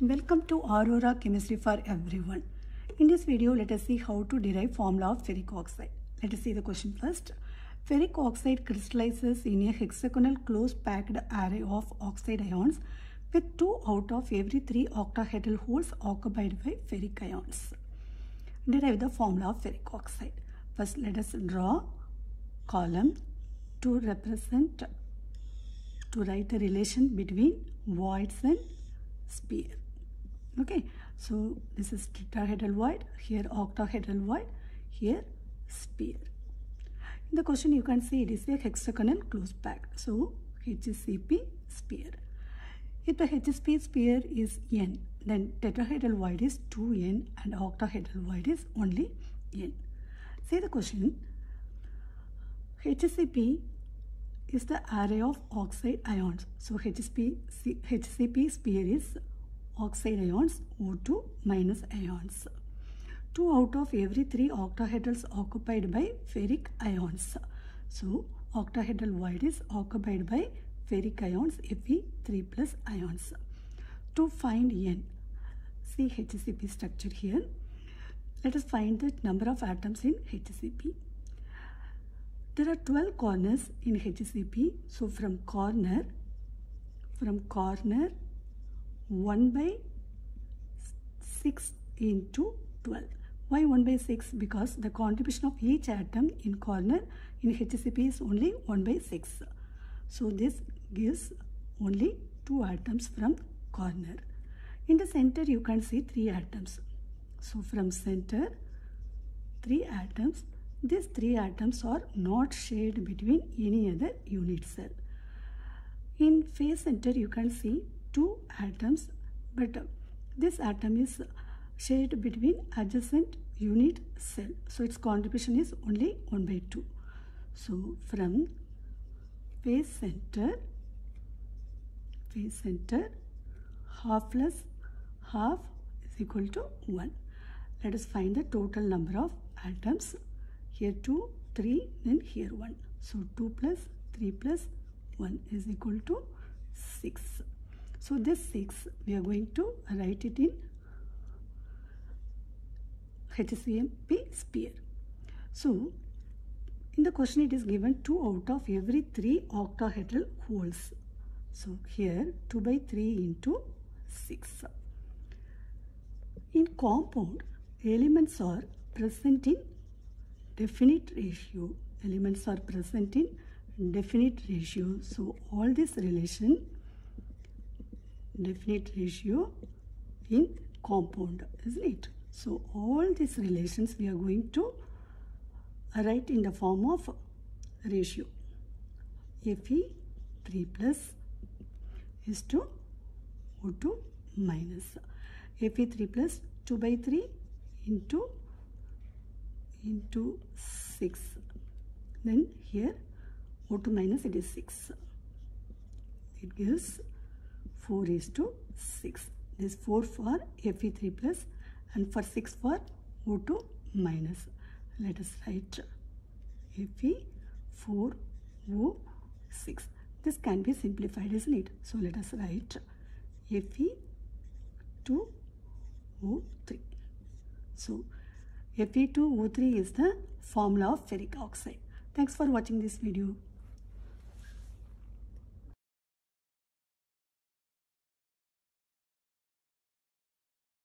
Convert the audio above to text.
Welcome to Aurora Chemistry for everyone. In this video, let us see how to derive formula of ferric oxide. Let us see the question first. Ferric oxide crystallizes in a hexagonal close packed array of oxide ions with two out of every three octahedral holes occupied by ferric ions. Derive the formula of ferric oxide. First, let us draw column to represent to write the relation between voids and sphere okay so this is tetrahedral void here octahedral void here sphere. In the question you can see it is a hexagonal close pack. So HCP sphere. If the HCP sphere is n then tetrahedral void is 2n and octahedral void is only n. See the question? HCP is the array of oxide ions. So HCP, HCP sphere is oxide ions O2 minus ions. Two out of every three octahedrals occupied by ferric ions. So octahedral void is occupied by ferric ions Fe3 plus ions. To find N, see HCP structure here. Let us find the number of atoms in HCP. There are 12 corners in HCP. So from corner, from corner 1 by 6 into 12. Why 1 by 6? Because the contribution of each atom in corner in HCP is only 1 by 6. So this gives only 2 atoms from corner. In the center you can see 3 atoms. So from center 3 atoms these three atoms are not shared between any other unit cell. In face center you can see two atoms but this atom is shared between adjacent unit cell. So its contribution is only 1 by 2. So from face center, face center half plus half is equal to 1. Let us find the total number of atoms here 2 3 then here 1 so 2 plus 3 plus 1 is equal to 6 so this 6 we are going to write it in HCMP sphere. So in the question it is given 2 out of every 3 octahedral holes. So here 2 by 3 into 6 in compound elements are present in definite ratio. Elements are present in definite ratio. So all this relation definite ratio in compound isn't it? So all these relations we are going to write in the form of ratio. Fe 3 plus is to O2 minus. Fe 3 plus 2 by 3 into into 6 then here O2 minus it is 6 it gives 4 is to 6 this 4 for Fe3 plus and for 6 for O2 minus. Let us write Fe4O6 this can be simplified isn't it? So let us write Fe2O3 so Fe2O3 is the formula of ferric oxide. Thanks for watching this video.